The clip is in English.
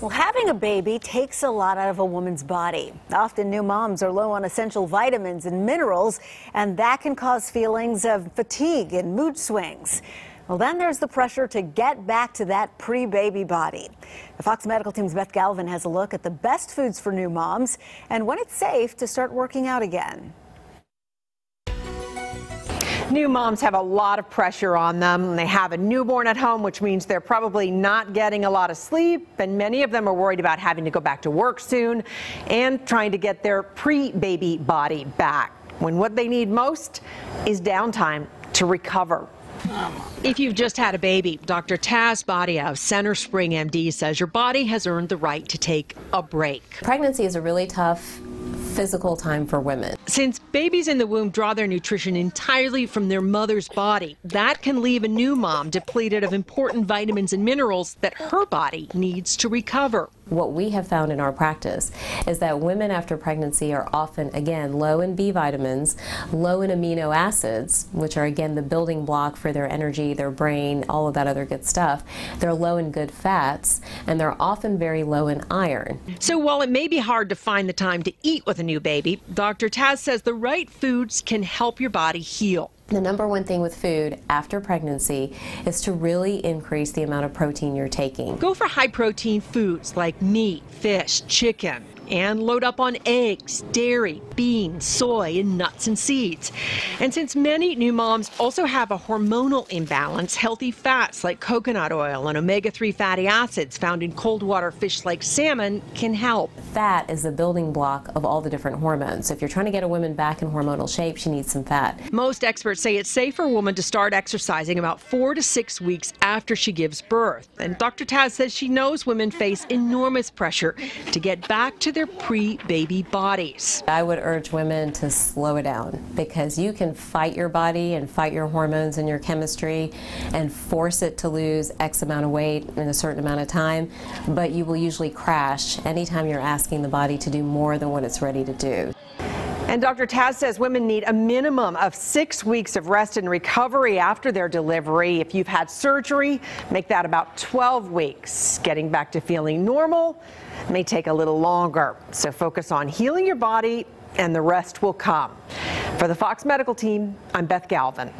Well, having a baby takes a lot out of a woman's body. Often new moms are low on essential vitamins and minerals, and that can cause feelings of fatigue and mood swings. Well, then there's the pressure to get back to that pre-baby body. The Fox Medical Team's Beth Galvin has a look at the best foods for new moms and when it's safe to start working out again. New moms have a lot of pressure on them. They have a newborn at home, which means they're probably not getting a lot of sleep, and many of them are worried about having to go back to work soon and trying to get their pre-baby body back when what they need most is downtime to recover. If you've just had a baby, Dr. Taz Bhatia of CentreSpring MD says your body has earned the right to take a break. Pregnancy is a really tough physical time for women. Since babies in the womb draw their nutrition entirely from their mother's body, that can leave a new mom depleted of important vitamins and minerals that her body needs to recover. What we have found in our practice is that women after pregnancy are often, again, low in B vitamins, low in amino acids, which are, again, the building block for their energy, their brain, all of that other good stuff. They're low in good fats, and they're often very low in iron. So while it may be hard to find the time to eat with a new baby, Dr. Taz says the right foods can help your body heal. The number one thing with food after pregnancy is to really increase the amount of protein you're taking. Go for high protein foods like meat, fish, chicken, and load up on eggs, dairy, beans, soy, and nuts and seeds. And since many new moms also have a hormonal imbalance, healthy fats like coconut oil and omega 3 fatty acids found in cold water fish like salmon can help. Fat is the building block of all the different hormones. So if you're trying to get a woman back in hormonal shape, she needs some fat. Most experts say it's safe for a woman to start exercising about four to six weeks after she gives birth. And Dr. Taz says she knows women face enormous pressure to get back to their pre-baby bodies. I would urge women to slow it down because you can fight your body and fight your hormones and your chemistry and force it to lose X amount of weight in a certain amount of time, but you will usually crash anytime you're asking the body to do more than what it's ready to do. And Dr. Taz says women need a minimum of six weeks of rest and recovery after their delivery. If you've had surgery, make that about 12 weeks. Getting back to feeling normal may take a little longer. So focus on healing your body and the rest will come. For the Fox Medical Team, I'm Beth Galvin.